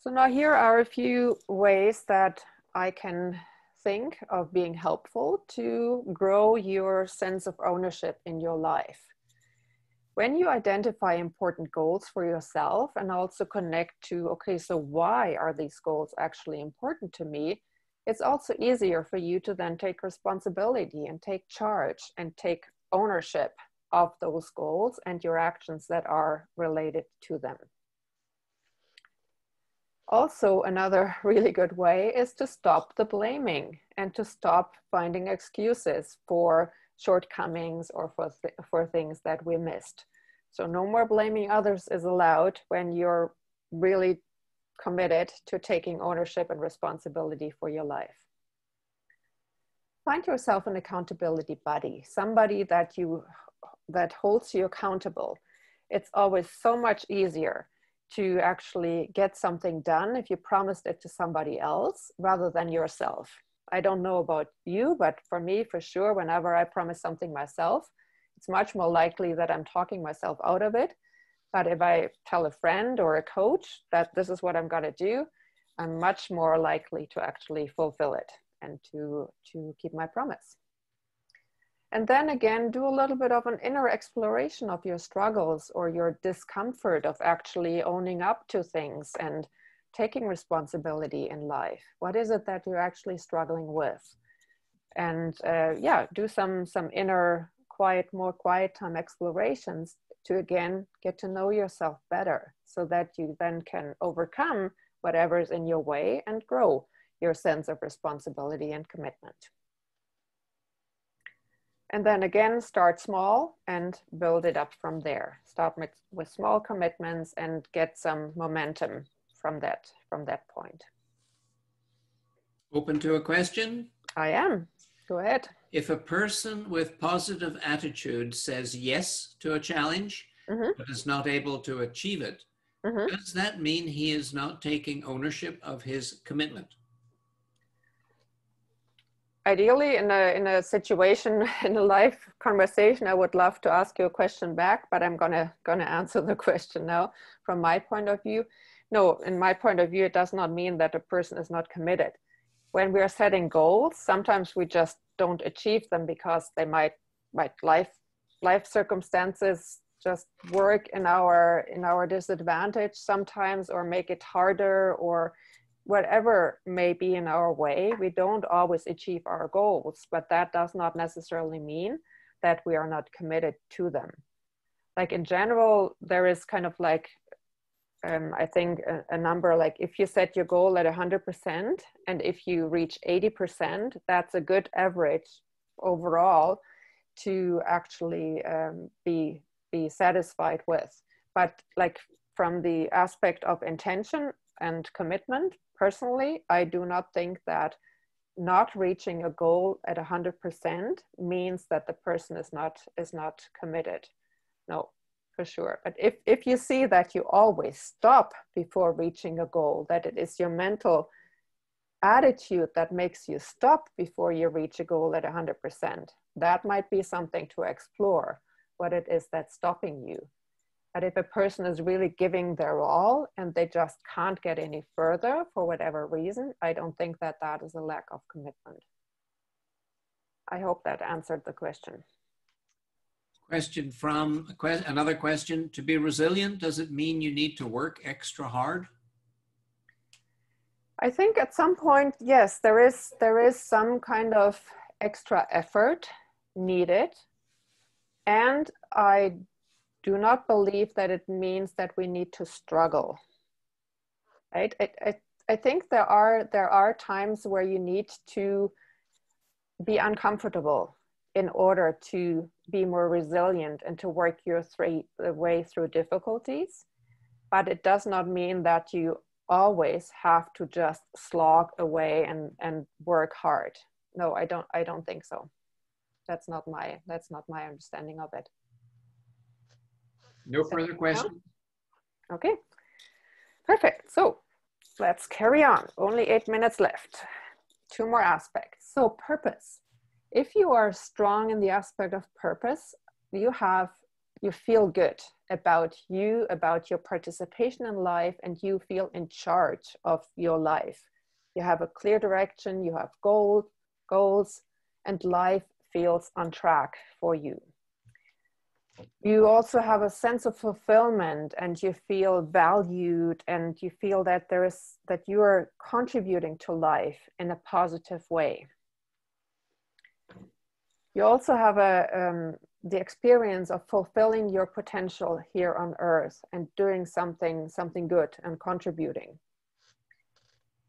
So now here are a few ways that I can think of being helpful to grow your sense of ownership in your life. When you identify important goals for yourself and also connect to, okay, so why are these goals actually important to me? It's also easier for you to then take responsibility and take charge and take ownership of those goals and your actions that are related to them. Also, another really good way is to stop the blaming and to stop finding excuses for shortcomings or for, th- for things that we missed. So, no more blaming others is allowed when you're really committed to taking ownership and responsibility for your life. Find yourself an accountability buddy, somebody that you that holds you accountable. It's always so much easier to actually get something done if you promised it to somebody else rather than yourself. I don't know about you, but for me, for sure, whenever I promise something myself, it's much more likely that I'm talking myself out of it. But if I tell a friend or a coach that this is what I'm going to do, I'm much more likely to actually fulfill it and to, to keep my promise. And then again, do a little bit of an inner exploration of your struggles or your discomfort of actually owning up to things and taking responsibility in life. What is it that you're actually struggling with? And uh, yeah, do some some inner quiet, more quiet time explorations to again get to know yourself better, so that you then can overcome whatever is in your way and grow your sense of responsibility and commitment. And then again, start small and build it up from there. Start with, with small commitments and get some momentum from that, from that point. Open to a question? I am. Go ahead. If a person with positive attitude says yes to a challenge, mm-hmm. but is not able to achieve it, mm-hmm. does that mean he is not taking ownership of his commitment? Ideally in a in a situation in a live conversation i would love to ask you a question back but i'm gonna gonna answer the question now from my point of view. No in my point of view it does not mean that a person is not committed. When we are setting goals sometimes we just don't achieve them because they might might life life circumstances just work in our in our disadvantage sometimes or make it harder or whatever may be in our way, we don't always achieve our goals, but that does not necessarily mean that we are not committed to them. Like in general, there is kind of like, um, I think a, a, number like if you set your goal at 100% and if you reach 80%, that's a good average overall to actually um, be be satisfied with. But like from the aspect of intention and commitment, personally, I do not think that not reaching a goal at 100% means that the person is not is not committed. No, for sure. But if, if you see that you always stop before reaching a goal, that it is your mental attitude that makes you stop before you reach a goal at 100%, that might be something to explore what it is that's stopping you. But if a person is really giving their all and they just can't get any further for whatever reason, I don't think that that is a lack of commitment. I hope that answered the question. Question from another question. To be resilient, does it mean you need to work extra hard? I think at some point, yes, there is there is some kind of extra effort needed. And I do not believe that it means that we need to struggle. Right? I, I, I think there are there are times where you need to be uncomfortable in order to be more resilient and to work your way through difficulties. But it does not mean that you always have to just slog away and, and work hard. No, I don't I don't think so. That's not my that's not my understanding of it. No further questions. Okay, perfect. So let's carry on. Only eight minutes left. Two more aspects. So, purpose. If you are strong in the aspect of purpose, you have you feel good about you, about your participation in life, and you feel in charge of your life. You have a clear direction, you have goals, goals, and life feels on track for you. You also have a sense of fulfillment and you feel valued and you feel that there is that you are contributing to life in a positive way. You also have a um, the experience of fulfilling your potential here on earth and doing something something good and contributing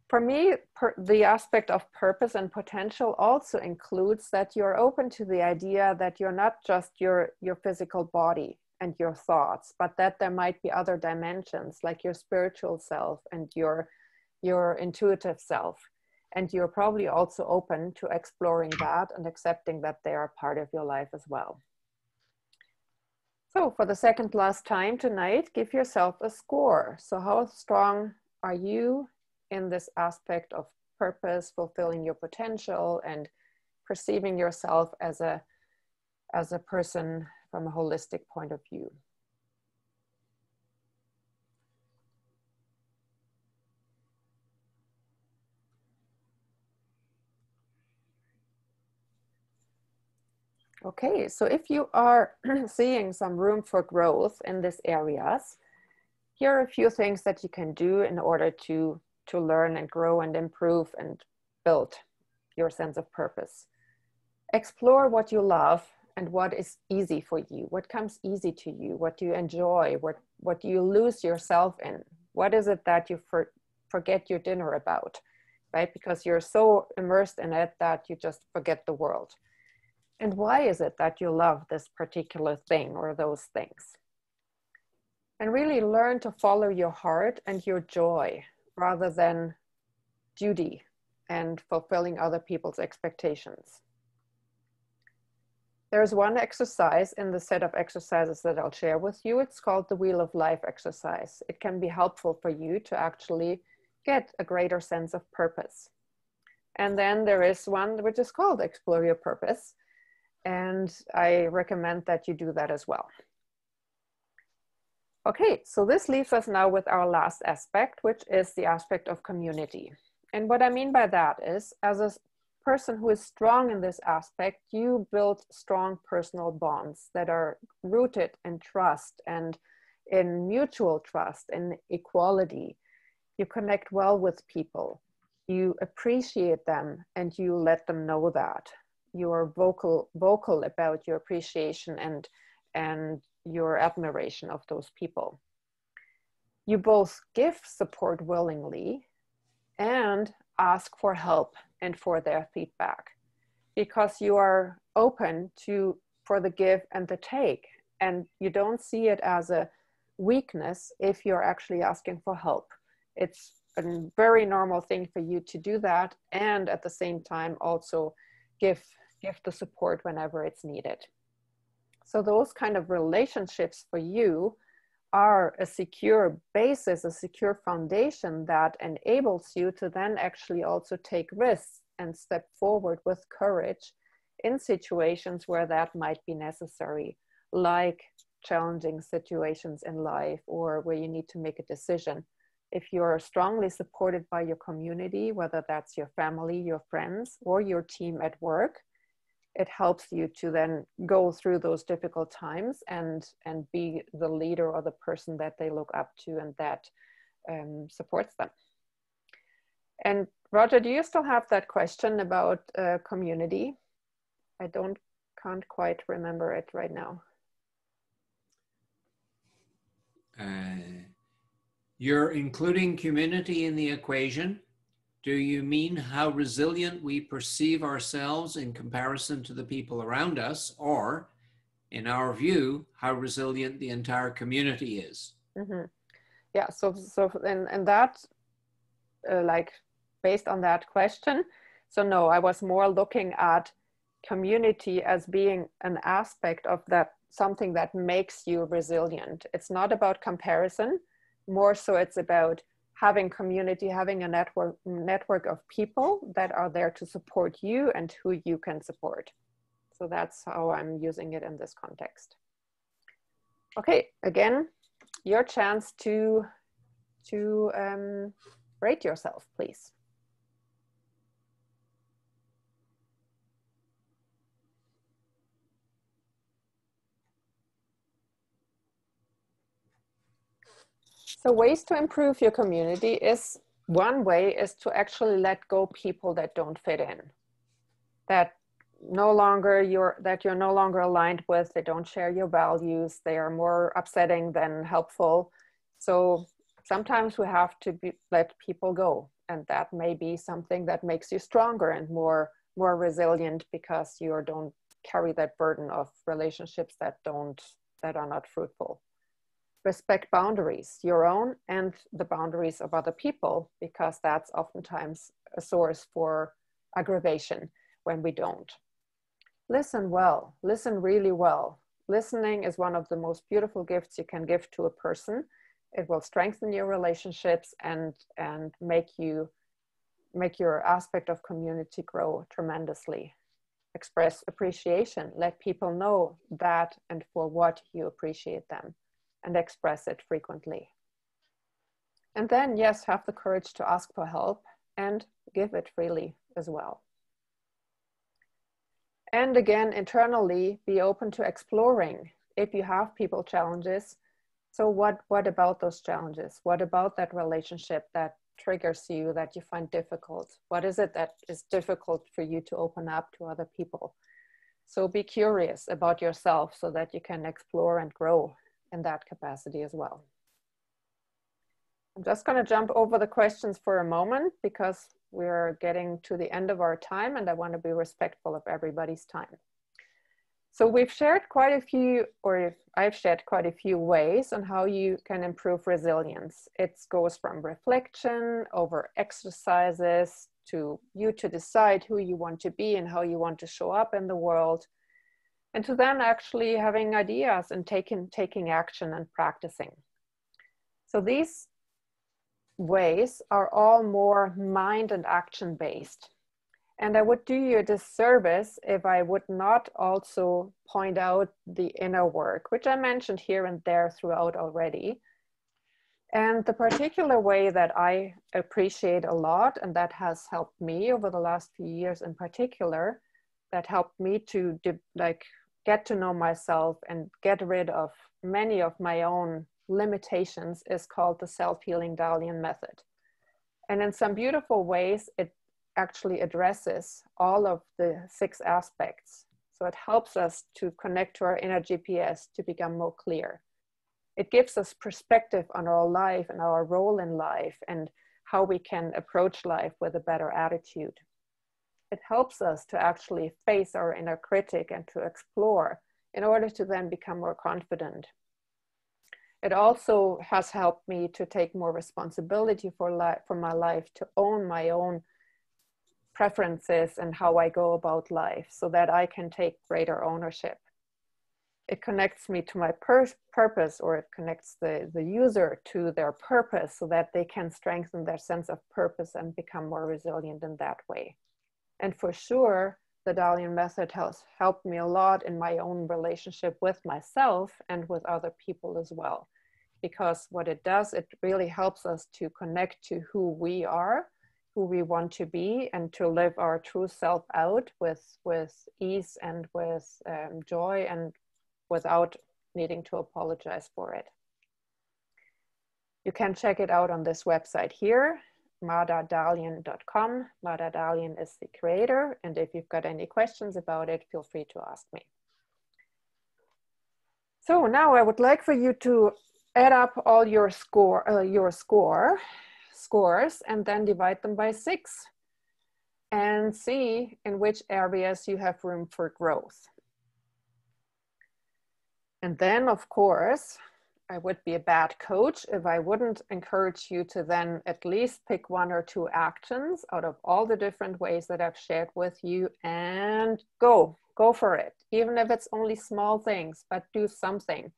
for me per, the aspect of purpose and potential also includes that you're open to the idea that you're not just your your physical body and your thoughts but that there might be other dimensions like your spiritual self and your your intuitive self and you're probably also open to exploring that and accepting that they are part of your life as well so for the second last time tonight, give yourself a score. So how strong are you in this aspect of purpose, fulfilling your potential and perceiving yourself as a, as a person from a holistic point of view? Okay, so if you are seeing some room for growth in these areas, here are a few things that you can do in order to, to learn and grow and improve and build your sense of purpose. Explore what you love and what is easy for you, what comes easy to you, what you enjoy, what, what you lose yourself in. What is it that you for, forget your dinner about, right? Because you're so immersed in it that you just forget the world and why is it that you love this particular thing or those things? And really learn to follow your heart and your joy rather than duty and fulfilling other people's expectations. There's one exercise in the set of exercises that I'll share with you. It's called the Wheel of Life exercise. It can be helpful for you to actually get a greater sense of purpose. And then there is one which is called Explore Your Purpose, and I recommend that you do that as well. Okay, so this leaves us now with our last aspect, which is the aspect of community. And what I mean by that is, as a person who is strong in this aspect, you build strong personal bonds that are rooted in trust and in mutual trust and equality. You connect well with people, you appreciate them, and you let them know that you're vocal vocal about your appreciation and and your admiration of those people you both give support willingly and ask for help and for their feedback because you are open to for the give and the take and you don't see it as a weakness if you're actually asking for help it's a very normal thing for you to do that and at the same time also give give the support whenever it's needed. So those kind of relationships for you are a secure basis, a secure foundation that enables you to then actually also take risks and step forward with courage in situations where that might be necessary, like challenging situations in life or where you need to make a decision. If you're strongly supported by your community, whether that's your family, your friends, or your team at work, it helps you to then go through those difficult times and and be the leader or the person that they look up to and that um, supports them. And roger do you still have that question about uh, community? I don't can't quite remember it right now. Uh, you're including community in the equation do you mean how resilient we perceive ourselves in comparison to the people around us, or in our view, how resilient the entire community is? Mm-hmm. Yeah, so, so and, and that, uh, like, based on that question, so no, I was more looking at community as being an aspect of that, something that makes you resilient. It's not about comparison, more so it's about having community, having a network, network of people that are there to support you and who you can support. So that's how I'm using it in this context. Okay, again, your chance to, to um, rate yourself, please. So ways to improve your community is one way is to actually let go people that don't fit in, that no longer you're that you're no longer aligned with. They don't share your values. They are more upsetting than helpful. So sometimes we have to be, let people go, and that may be something that makes you stronger and more more resilient because you don't carry that burden of relationships that don't that are not fruitful respect boundaries, your own and the boundaries of other people, because that's oftentimes a source for aggravation when we don't. Listen well, listen really well. Listening is one of the most beautiful gifts you can give to a person. It will strengthen your relationships and, and make you make your aspect of community grow tremendously. Express appreciation. Let people know that and for what you appreciate them and express it frequently. And then, yes, have the courage to ask for help and give it freely as well. And again, internally, be open to exploring if you have people challenges. So, what, what about those challenges? What about that relationship that triggers you that you find difficult? What is it that is difficult for you to open up to other people? So, be curious about yourself so that you can explore and grow in that capacity as well. I'm just going to jump over the questions for a moment because we're getting to the end of our time and I want to be respectful of everybody's time. So we've shared quite a few, or I've shared quite a few ways on how you can improve resilience. It goes from reflection over exercises to you to decide who you want to be and how you want to show up in the world and to then actually having ideas and taking taking action and practicing. So these ways are all more mind and action based. And i would do you a disservice if i would not also point out the inner work which i mentioned here and there throughout already. And the particular way that i appreciate a lot and that has helped me over the last few years in particular that helped me to like get to know myself and get rid of many of my own limitations is called the self-healing Dalian method. And in some beautiful ways, it actually addresses all of the six aspects. So it helps us to connect to our inner GPS to become more clear. It gives us perspective on our life and our role in life and how we can approach life with a better attitude it helps us to actually face our inner critic and to explore in order to then become more confident. It also has helped me to take more responsibility for, for my life, to own my own preferences and how I go about life so that I can take greater ownership. It connects me to my pur- purpose or it connects the, the user to their purpose so that they can strengthen their sense of purpose and become more resilient in that way. And for sure, the Dalian method has helped me a lot in my own relationship with myself and with other people as well. Because what it does, it really helps us to connect to who we are, who we want to be, and to live our true self out with, with ease and with um, joy and without needing to apologize for it. You can check it out on this website here madadalian.com. Mada Dalian is the creator, and if you've got any questions about it, feel free to ask me. So now I would like for you to add up all your score, uh, your score scores, and then divide them by six, and see in which areas you have room for growth. And then, of course, I would be a bad coach if I wouldn't encourage you to then at least pick one or two actions out of all the different ways that I've shared with you and go, go for it. Even if it's only small things, but do something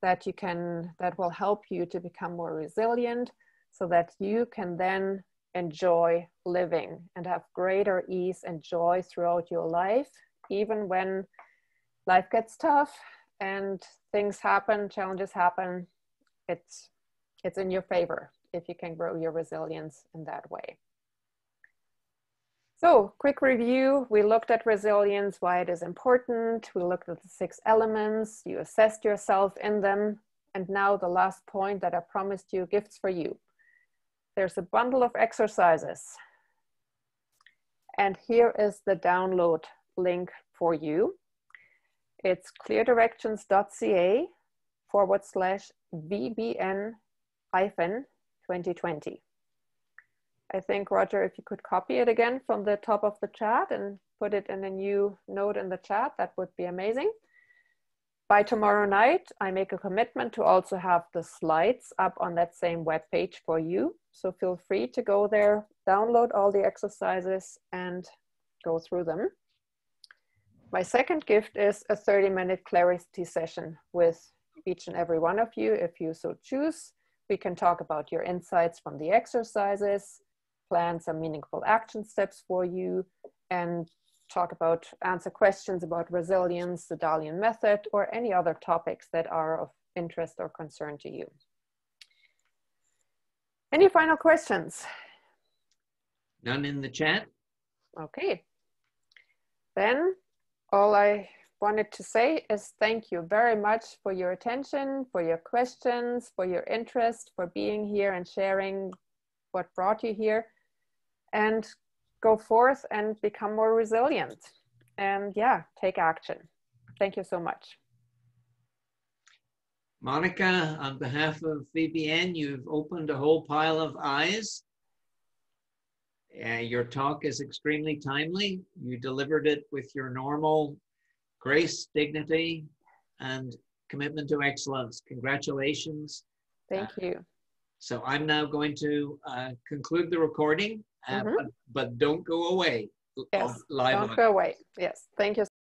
that you can, that will help you to become more resilient, so that you can then enjoy living and have greater ease and joy throughout your life, even when life gets tough and things happen, challenges happen. It's, it's in your favor if you can grow your resilience in that way. So, quick review. We looked at resilience, why it is important. We looked at the six elements. You assessed yourself in them. And now, the last point that I promised you gifts for you. There's a bundle of exercises. And here is the download link for you. It's cleardirections.ca forward slash VBN hyphen 2020. I think, Roger, if you could copy it again from the top of the chat and put it in a new note in the chat, that would be amazing. By tomorrow night, I make a commitment to also have the slides up on that same web page for you. So feel free to go there, download all the exercises and go through them. My second gift is a 30 minute clarity session with each and every one of you, if you so choose. We can talk about your insights from the exercises, plan some meaningful action steps for you, and talk about, answer questions about resilience, the Dalian method, or any other topics that are of interest or concern to you. Any final questions? None in the chat. Okay. Then all I wanted to say is thank you very much for your attention, for your questions, for your interest, for being here and sharing what brought you here. And go forth and become more resilient. And yeah, take action. Thank you so much. Monika, on behalf of VBN, you've opened a whole pile of eyes. Uh, your talk is extremely timely. You delivered it with your normal grace, dignity, and commitment to excellence. Congratulations. Thank uh, you. So I'm now going to uh, conclude the recording, uh, mm -hmm. but, but, don't go away. Yes, don't go away. Yes, thank you.